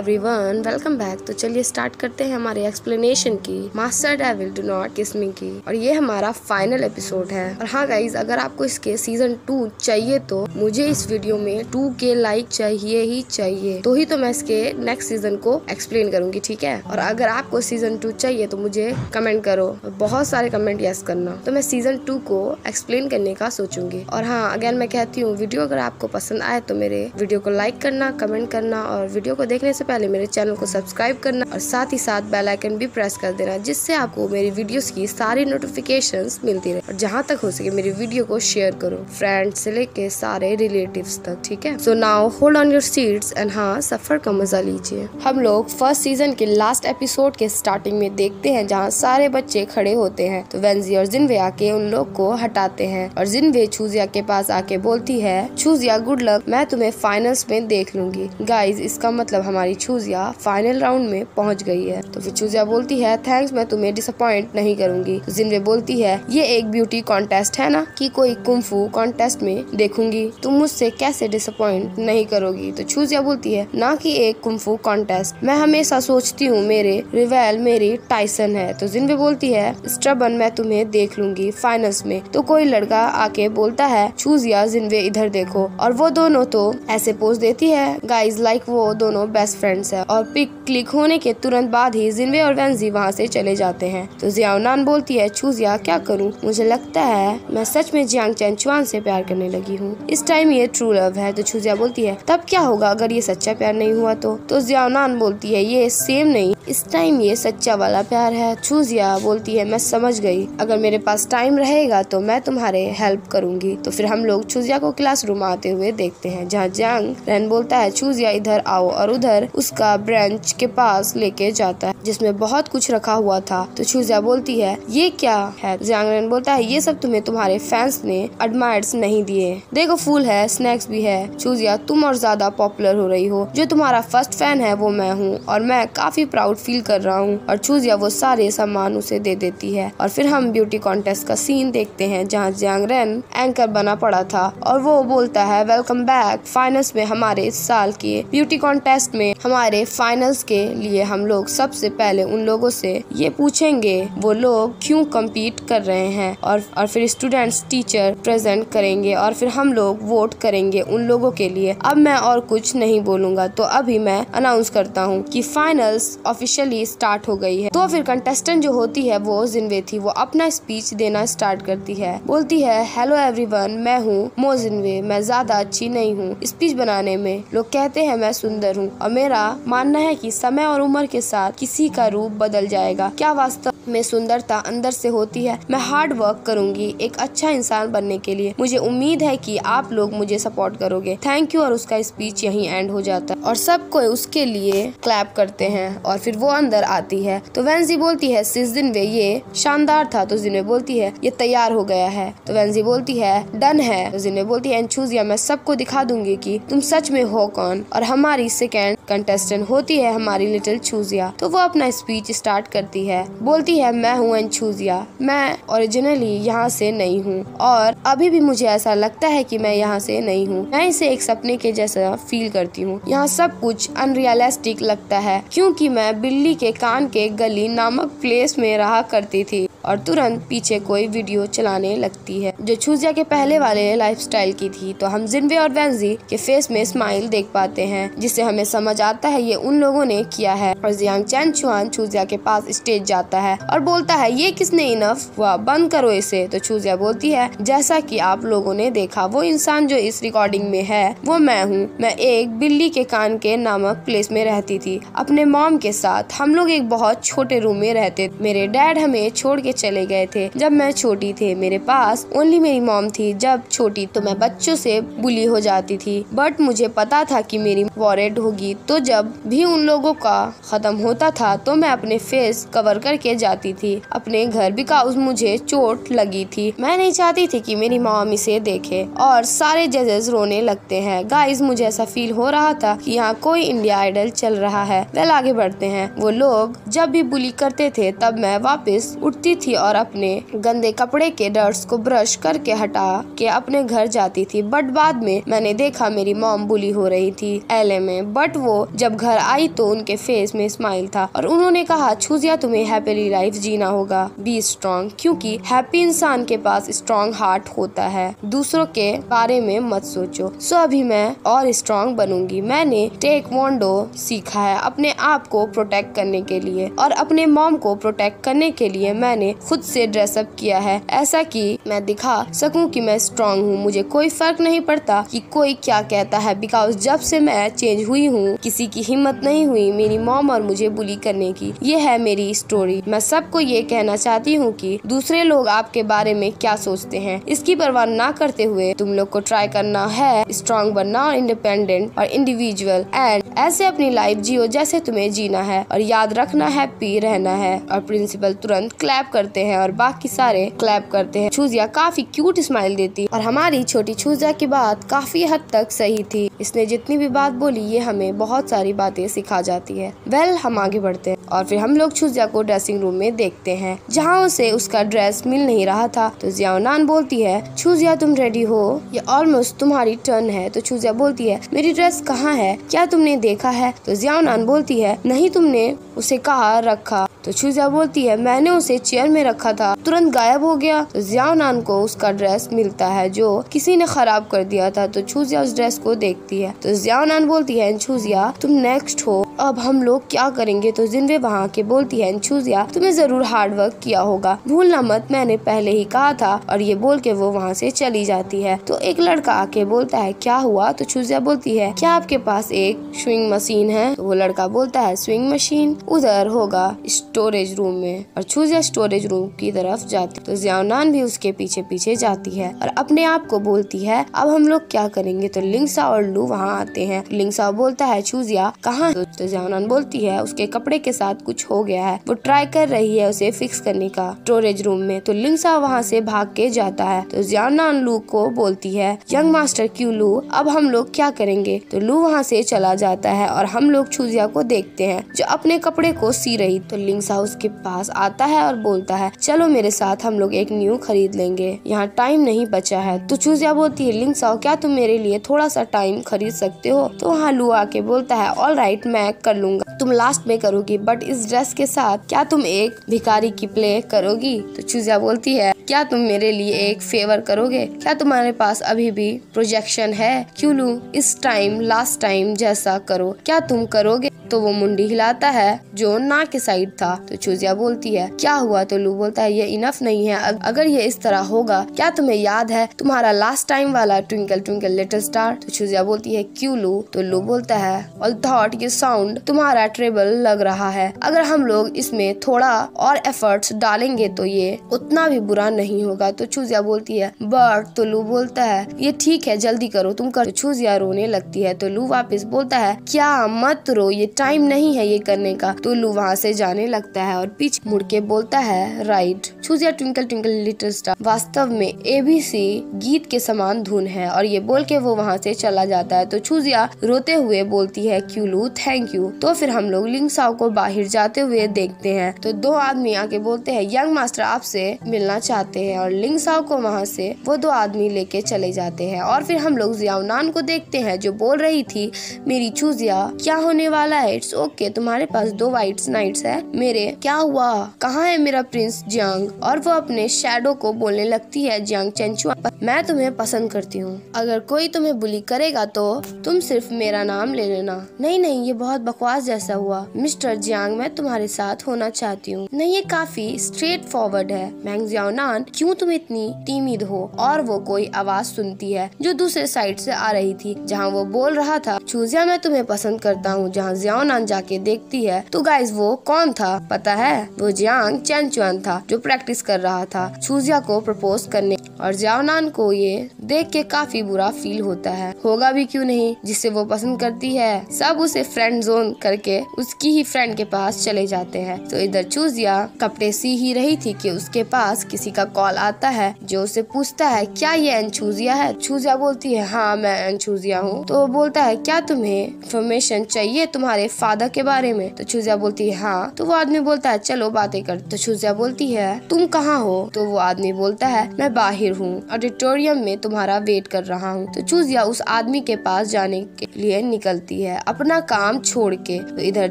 Everyone welcome back तो चलिए start करते हैं हमारे एक्सप्लेनेशन की. मास्टर डेविल डू नॉट किस मी की. और ये हमारा फाइनल एपिसोड है. और हाँ गाइज़ अगर आपको इसके सीज़न टू चाहिए तो मुझे इस वीडियो में टू के लाइक चाहिए ही चाहिए. तो ही तो मैं इसके नेक्स्ट सीज़न को एक्सप्लेन करूँगी, ठीक है? और अगर आपको सीज़न टू चाहिए तो मुझे कमेंट करो. बहुत सारे कमेंट यस करना. तो मैं सीज़न टू को एक्सप्लेन करने का सोचूँगी. और हाँ अगेन मैं कहती हूँ वीडियो अगर आपको पसंद आए तो मेरे वीडियो को लाइक करना कमेंट करना और वीडियो को देखने से पहले मेरे चैनल को सब्सक्राइब करना और साथ ही साथ बेल आइकन भी प्रेस कर देना, जिससे आपको मेरी वीडियोस की सारी नोटिफिकेशंस मिलती रहे। और जहाँ तक हो सके मेरी वीडियो को शेयर करो फ्रेंड्स से लेके सारे रिलेटिव्स तक, ठीक है? So now hold on your seats and हाँ सफ़र का मज़ा लीजिए। हम लोग फ़र्स्ट सीज़न के लास्ट एपिसोड के स्टार्टिंग में देखते हैं जहाँ सारे बच्चे खड़े होते हैं। तो वेंजी और जिनवे आके उन लोग को हटाते हैं और जिनवे छूजिया के पास आके बोलती है छूजिया गुड लक मैं तुम्हें फाइनल्स में देख लूँगी। गाइज़ इसका मतलब हमारी छूजिया फाइनल राउंड में पहुँच गई है। तो फिर छूजिया बोलती है, थैंक्स, मैं तुम्हें डिसअपॉइंट नहीं करूँगी। तो जिनवे बोलती है, ये एक ब्यूटी कॉन्टेस्ट है ना, कि कोई कुंफू कॉन्टेस्ट में देखूँगी। तुम मुझसे कैसे डिसअपॉइंट नहीं करोगी? तो छूजिया बोलती है, ना कि एक कुंफू कॉन्टेस्ट मैं हमेशा सोचती हूँ, मेरे रिवेल मेरी टाइसन है। तो जिनवे बोलती है, स्ट्रबन, मैं तुम्हें देख लूँगी फाइनल्स में। तो कोई लड़का आके बोलता है छूजिया जिनवे इधर देखो। और वो दोनों तो ऐसे पोज देती है गाइज़ लाइक वो दोनों बेस्ट फ्रेंड्स है और पिक क्लिक होने के तुरंत बाद ही जिनवे और वेंजी वहाँ से चले जाते हैं। तो जियानान बोलती है छूजिया क्या करूँ? मुझे लगता है मैं सच में जियांग चैन चुआन से प्यार करने लगी हूँ। इस टाइम ये ट्रू लव है। तो छूजिया बोलती है, तब क्या होगा अगर ये सच्चा प्यार नहीं हुआ तो? तो जियानान बोलती है, ये सेम नहीं। इस टाइम ये सच्चा वाला प्यार है। छूजिया बोलती है, मैं समझ गई। अगर मेरे पास टाइम रहेगा तो मैं तुम्हारे हेल्प करूँगी। तो फिर हम लोग छूजिया को क्लासरूम आते हुए देखते हैं, जहाँ जंग रैन बोलता है छूजिया इधर आओ और उधर उसका ब्रांच के पास लेके जाता है, जिसमें बहुत कुछ रखा हुआ था। तो छूजिया बोलती है, ये क्या है? जंग बोलता है, ये सब तुम्हें तुम्हारे फैंस ने एडमायर्स नहीं दिए। देखो, फूल है स्नैक्स भी है। छूजिया तुम और ज़्यादा पॉपुलर हो रही हो। जो तुम्हारा फ़र्स्ट फ़ैन है, वो मैं हूँ, और मैं काफ़ी प्राउड फील कर रहा हूँ। और छूजिया वो सारे सामान उसे दे देती है। और फिर हम ब्यूटी कॉन्टेस्ट का सीन देखते हैं, जहाँ जियांगरन एंकर बना पड़ा था। और वो बोलता है वेलकम बैक फाइनल्स में हमारे इस साल के ब्यूटी कॉन्टेस्ट में हमारे फाइनल्स के लिए हम लोग सबसे पहले उन लोगों से ये पूछेंगे, वो लोग क्यों कम्पीट कर रहे हैं? और और फिर स्टूडेंट्स टीचर प्रेजेंट करेंगे और फिर हम लोग वोट करेंगे उन लोगों के लिए। अब मैं और कुछ नहीं बोलूँगा तो अभी मैं अनाउंस करता हूँ कि फाइनल्स ऑफिशियली स्टार्ट हो गई है। तो फिर कंटेस्टेंट जो होती है, वो जिनवे थी वो अपना स्पीच देना स्टार्ट करती है। बोलती है हेलो एवरीवन मैं हूँ मोजिनवे मैं ज़्यादा अच्छी नहीं हूँ। स्पीच बनाने में लोग कहते हैं, मैं सुंदर हूँ और मेरा मानना है कि समय और उम्र के साथ किसी का रूप बदल जाएगा। क्या वास्तव में सुंदरता अंदर से होती है? मैं हार्ड वर्क करूँगी एक अच्छा इंसान बनने के लिए। मुझे उम्मीद है कि आप लोग मुझे सपोर्ट करोगे। थैंक यू और उसका स्पीच यहीं एंड हो जाता है। और सब कोई उसके लिए क्लैप करते हैं और फिर वो अंदर आती है। तो वेंजी बोलती है सिस दिन वे ये शानदार था तो जिन्हें बोलती है, ये तैयार हो गया है। तो वेंजी बोलती है, डन है। तो जिन्हें बोलती है छूजिया मैं सबको दिखा दूँगी की तुम सच में हो कौन? और हमारी सेकेंड कंटेस्टेंट होती है हमारी लिटिल छूजिया तो वो अपना स्पीच स्टार्ट करती है। बोलती है, मैं हूँ एनछूजिया मैं ओरिजिनली यहाँ से नहीं हूँ, और अभी भी मुझे ऐसा लगता है कि मैं यहाँ से नहीं हूँ। मैं इसे एक सपने के जैसा फील करती हूँ। यहाँ सब कुछ अनरियलिस्टिक लगता है, क्योंकि मैं बिल्ली के कान के गली नामक प्लेस में रहा करती थी। और तुरंत पीछे कोई वीडियो चलाने लगती है। जो छूजिया के पहले वाले लाइफस्टाइल की थी तो हम जिनवे और वेंजी के फेस में स्माइल देख पाते हैं, जिससे हमें समझ आता है ये उन लोगों ने किया है। और जियांग चैन चुआन छूजिया के पास स्टेज जाता है और बोलता है, ये किसने इनफ हुआ? बंद करो इसे। तो छूजिया बोलती है, जैसा की आप लोगों ने देखा, वो इंसान जो इस रिकॉर्डिंग में है, वो मैं हूँ। मैं एक बिल्ली के कान के नामक प्लेस में रहती थी। अपने मॉम के साथ हम लोग एक बहुत छोटे रूम में रहते मेरे डैड हमें छोड़ के चले गए थे। जब मैं छोटी थी, मेरे पास ओनली मेरी मॉम थी। जब छोटी तो मैं बच्चों से बुली हो जाती थी। बट मुझे पता था कि मेरी वॉरेड होगी। तो जब भी उन लोगों का खत्म होता था तो मैं अपने फेस कवर करके जाती थी। अपने घर बिकॉज़ मुझे चोट लगी थी। मैं नहीं चाहती थी कि मेरी मॉम इसे देखे। और सारे जजेस रोने लगते हैं। गाइस मुझे ऐसा फील हो रहा था कि यहाँ कोई इंडिया आइडल चल रहा है। वेल आगे बढ़ते हैं। वो लोग जब भी बुली करते थे, तब मैं वापस उठती थी और अपने गंदे कपड़े के डर्ट्स को ब्रश करके हटा के अपने घर जाती थी। बट बाद में मैंने देखा मेरी मॉम बुली हो रही थी एलए में। बट वो जब घर आई तो उनके फेस में स्माइल था और उन्होंने कहा, छूजिया, तुम्हें हैप्पीली लाइफ जीना होगा। बी स्ट्रॉन्ग क्योंकि हैप्पी इंसान के पास स्ट्रॉन्ग हार्ट होता है। दूसरों के बारे में मत सोचो। सो अभी मैं और स्ट्रॉन्ग बनूँगी। मैंने टेक वॉन्डो सीखा है अपने आप को प्रोटेक्ट करने के लिए और अपने मॉम को प्रोटेक्ट करने के लिए मैंने खुद से ड्रेसअप किया है। ऐसा कि मैं दिखा सकूँ कि मैं स्ट्रॉन्ग हूँ। मुझे कोई फ़र्क नहीं पड़ता कि कोई क्या कहता है बिकॉज़ जब से मैं चेंज हुई हूँ, किसी की हिम्मत नहीं हुई मेरी मॉम और मुझे बुली करने की। ये है मेरी स्टोरी मैं सबको ये कहना चाहती हूँ कि दूसरे लोग आपके बारे में क्या सोचते हैं। इसकी परवाह ना करते हुए तुम लोग को ट्राई करना है स्ट्रॉन्ग बनना और इंडिपेंडेंट और इंडिविजुअल एंड ऐसे अपनी लाइफ जियो जैसे तुम्हें जीना है और याद रखना हैप्पी रहना है और प्रिंसिपल तुरंत क्लैप करते हैं और बाकी सारे क्लैप करते हैं। छूजिया काफ़ी क्यूट स्माइल देती। और हमारी छोटी छूजिया की बात काफ़ी हद तक सही थी। इसने जितनी भी बात बोली, ये हमें बहुत सारी बातें सिखा जाती है। वेल हम आगे बढ़ते हैं। और फिर हम लोग छुजिया को ड्रेसिंग रूम में देखते हैं। जहाँ उसे उसका ड्रेस मिल नहीं रहा था तो जियानान बोलती है, छुजिया, तुम रेडी हो? ये ऑलमोस्ट तुम्हारी टर्न है। तो छुजिया बोलती है, मेरी ड्रेस कहाँ है? क्या तुमने देखा है? तो जियानान बोलती है, नहीं तुमने, उसे कहा रखा? तो छुजिया बोलती है, मैंने उसे चेयर में रखा था, तुरंत गायब हो गया। तो जियानान को उसका ड्रेस मिलता है, जो किसी ने खराब कर दिया था तो छुजिया उस ड्रेस को देखती है। तो जियानान बोलती है, छुजिया, तुम नेक्स्ट हो। अब हम लोग क्या करेंगे? तो जिनवे वहाँ के बोलती है छुजिया तुम्हें ज़रूर हार्ड वर्क किया होगा। भूलना मत मैंने पहले ही कहा था। और ये बोल के वो वहाँ से चली जाती है। तो एक लड़का आके बोलता है क्या हुआ? तो छुजिया बोलती है क्या आपके पास एक स्विंग मशीन है? तो वो लड़का बोलता है स्विंग मशीन उधर होगा स्टोरेज रूम में। और छुजिया स्टोरेज रूम की तरफ़ जाती तो जियानान भी उसके पीछे पीछे जाती है और अपने आप को बोलती है अब हम लोग क्या करेंगे? तो लिंगसा और लू वहाँ आते हैं। लिंगसा बोलता है छुजिया कहाँ? तो, जियानान बोलती है उसके कपड़े के साथ कुछ हो गया है। वो ट्राई कर रही है उसे फिक्स करने का। स्टोरेज रूम में। तो लिंगसा वहाँ से भाग के जाता है। तो जियानान लू को बोलती है यंग मास्टर क्यू लू अब हम लोग क्या करेंगे? तो लू वहाँ से चला जाता है और हम लोग छुजिया को देखते हैं, जो अपने कपड़े को सी रही। तो लिंगसा उसके पास आता है और बोलता है, चलो मेरे साथ हम लोग एक न्यू खरीद लेंगे। यहाँ टाइम नहीं बचा है। तो चूजिया बोलती है लिंगसा क्या तुम मेरे लिए थोड़ा सा टाइम खरीद सकते हो? तो वहाँ लू आके बोलता है ऑल राइट मैं कर लूँगा। तुम लास्ट में करोगी बट इस ड्रेस के साथ क्या तुम एक भिखारी की प्ले करोगी? तो चूजिया बोलती है, क्या तुम मेरे लिए एक फेवर करोगे? क्या तुम्हारे पास अभी भी प्रोजेक्शन है? क्यों लू? इस टाइम लास्ट टाइम जैसा करो। क्या तुम करोगे? तो वो मुंडी हिलाता है, जो ना के साइड था। तो चूजिया बोलती है, क्या हुआ? तो लू बोलता है, ये इनफ नहीं है। अगर ये इस तरह होगा, क्या तुम्हें याद है तुम्हारा लास्ट टाइम वाला ट्विंकल ट्विंकल लिटिल स्टार तो चूजिया बोलती है, क्यों लू? तो लू बोलता है और थॉट ये साउंड तुम्हारा ट्रेबल लग रहा है। अगर हम लोग इसमें थोड़ा और एफर्ट्स डालेंगे तो ये उतना भी बुरा नहीं होगा। तो चूजिया बोलती है बट तो लू बोलता है, ये ठीक है, जल्दी करो, तुम कर चूजिया रोने लगती है। तो लू वापस बोलता है, क्या मत रो, ये टाइम नहीं है ये करने का। तो लू वहाँ से जाने लगता है और पीछे मुड़ के बोलता है, राइट। छूजिया ट्विंकल ट्विंकल लिटिल स्टार, वास्तव में एबीसी गीत के समान धुन है और ये बोल के वो वहाँ से चला जाता है। तो छूजिया रोते हुए बोलती है, क्यू लू? थैंक यू तो फिर हम लोग लिंग साव को बाहर जाते हुए देखते हैं। तो दो आदमी आके बोलते हैं, यंग मास्टर आपसे मिलना चाहते हैं। और लिंग साव को वहाँ से वो दो आदमी लेके चले जाते हैं। और फिर हम लोग जियाउनान को देखते हैं, जो बोल रही थी, मेरी चूजिया, क्या होने वाला है? इट्स ओके तुम्हारे पास दो वाइट नाइट्स है। मेरे, क्या हुआ? कहाँ है मेरा प्रिंस जियांग? और वो अपने शेडो को बोलने लगती है, जियांग चेंचुआ, मैं तुम्हें पसंद करती हूँ। अगर कोई तुम्हें बुली करेगा तो तुम सिर्फ़ मेरा नाम ले लेना। नहीं नहीं, ये बहुत बकवास जैसा हुआ। मिस्टर जियांग, मैं तुम्हारे साथ होना चाहती हूँ। नहीं, ये काफ़ी स्ट्रेट फॉरवर्ड है। मैंग जियानान क्यों तुम इतनी टीमिद हो? और वो कोई आवाज़ सुनती है जो दूसरे साइड से आ रही थी, जहाँ वो बोल रहा था, चूजिया, मैं तुम्हें पसंद करता हूँ। जहाँ जियानान जाके देखती है तो गाइज़ वो कौन था? पता है? वो जियांग चैन चुआन था, जो प्रैक्टिस कर रहा था छूजिया को प्रपोज करने। और जियानान को ये देख के काफ़ी बुरा फील होता है। होगा भी क्यों नहीं? जिसे वो पसंद करती है, सब उसे फ्रेंड जोन करके उसकी ही फ्रेंड के पास चले जाते हैं। तो इधर चूजिया कपड़े सी ही रही थी कि उसके पास किसी का कॉल आता है, जो उसे पूछता है, क्या ये अनछूजिया है? छूजिया बोलती है हाँ मैं अनछूजिया हूँ। तो वो बोलता है, क्या तुम्हें इन्फॉर्मेशन चाहिए तुम्हारे फादर के बारे में? तो छूजिया बोलती है हाँ। तो वो आदमी बोलता है, चलो, बातें कर। तो छूजिया बोलती है, तुम कहाँ हो? तो वो आदमी बोलता है, मैं बाहर हूँ, ऑडिटोरियम में तुम्हारा वेट कर रहा हूँ। तो चूजिया उस आदमी के पास जाने के लिए निकलती है, अपना काम छोड़ के। तो इधर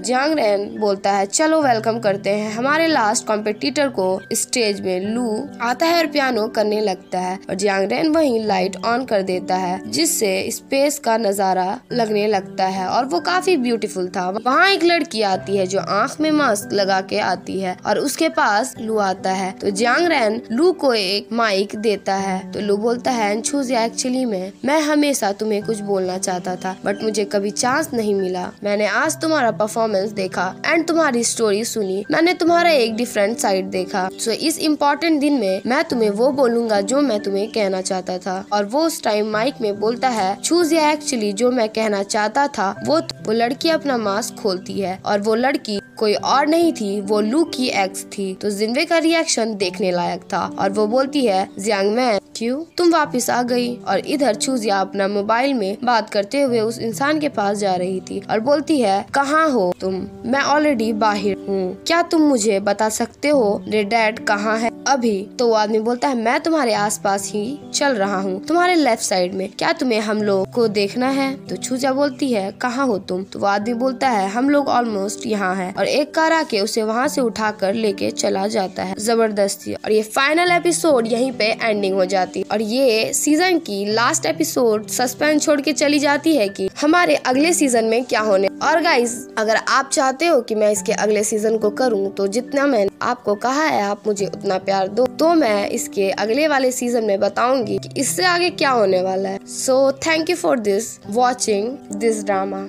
जांग रैन बोलता है, चलो वेलकम करते हैं। हमारे लास्ट कॉम्पिटिटर को स्टेज में लू आता है और पियानो करने लगता है और जियांग रैन वही लाइट ऑन कर देता है, जिससे स्पेस का नज़ारा लगने लगता है और वो काफ़ी ब्यूटीफुल था। वहाँ एक लड़की आती है जो आँख में मास्क लगा के आती है और उसके पास लू आता है। तो जियांग रैन लू को एक माइक देता है। तो लू बोलता है एक्चुअली में, मैं हमेशा तुम्हें कुछ बोलना चाहता था बट मुझे कभी चांस नहीं मिला। मैंने आज तुम्हारा परफॉर्मेंस देखा एंड तुम्हारी स्टोरी सुनी। मैंने तुम्हारा एक डिफरेंट साइड देखा। सो so, इस इम्पोर्टेंट दिन में मैं तुम्हें वो बोलूँगा जो मैं तुम्हें कहना चाहता था। और वो उस टाइम माइक में बोलता है चूज़ या एक्चुअली जो मैं कहना चाहता था वो वो लड़की अपना मास्क खोलती है और वो लड़की कोई और नहीं थी, वो लू की एक्स थी। तो जिनवे का रिएक्शन देखने लायक था और वो बोलती है जियांग मैन क्यों? तुम वापस आ गई और इधर छूजिया अपना मोबाइल में बात करते हुए उस इंसान के पास जा रही थी और बोलती है, कहाँ हो तुम? मैं ऑलरेडी बाहर हूँ। क्या तुम मुझे बता सकते हो रे डैड कहाँ है? अभी तो वो आदमी बोलता है, मैं तुम्हारे आसपास ही चल रहा हूँ। तुम्हारे लेफ़्ट साइड में क्या तुम्हें हम लोग को देखना है? तो छूजा बोलती है, कहाँ हो तुम? तो वो आदमी बोलता है, हम लोग ऑलमोस्ट यहाँ है और एक कार आके उसे वहाँ से उठा कर लेके चला जाता है। ज़बरदस्ती। और ये फाइनल एपिसोड यहीं पे एंडिंग हो जाती। है और ये सीज़न की लास्ट एपिसोड सस्पेंस छोड़ के चली जाती है की हमारे अगले सीज़न में क्या होने। और गाइज़ अगर आप चाहते हो कि मैं इसके अगले सीज़न को करूँ तो जितना मैंने आपको कहा है, आप मुझे उतना प्यार दो। तो मैं इसके अगले वाले सीज़न में बताऊँगी कि इससे आगे क्या होने वाला है। So thank you for this watching this drama